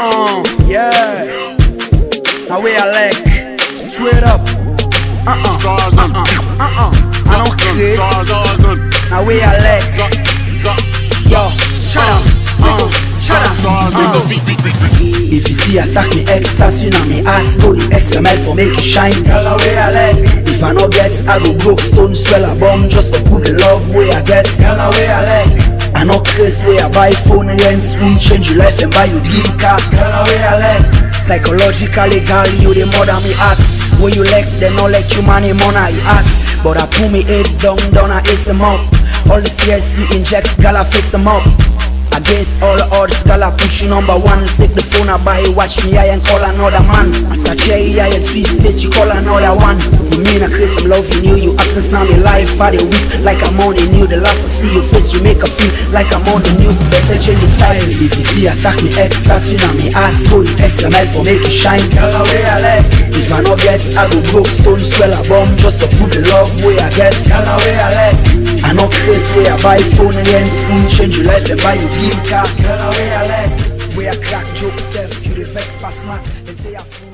Uh, yeah. Now way I like, straight up. Uh uh, uh uh, uh uh. I don't Chris. Now way I like, yo, shut up, uh, shut up. Uh. If you see a sack me ecstasy on me ass, go the extra for make it shine. Girl, way I like. If I no get, I go broke stone swell a bomb just to prove the love way I get. Girl, way I like. I no craze way I buy phone rent, screen change your life and buy you dream car. Girl, way I like. Psychologically, girl, you the mother me ass. When you like, they no like you money, money you. But I pull me head down, down, I ace them up. All the stairs, injects, girl, I face them up. Against all odds, girl, I push you number one. Take the phone, I buy watch me, I ain't call another man. As I cherry, I twist face, you call another one. You mean I Chris, I'm loving you. You absence now, me life for the week. Like I'm on the new. The last I see your face, you make a feel like I'm on the new. Better change the style. If you see, I sack me ecstasy, now me ass, go the extra mile for make it shine. Girl, away I like. If I no get, I go broke stone, swell a bomb just to prove the love way I get. Girl, away I like. I no craze way I buy phone rent, screen change your life and buy you dream car. Girl, away I like. Way I crack joke self, you the vex pass man. They say I fool.